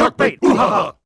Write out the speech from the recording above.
Shark bait! Ooh ha ha!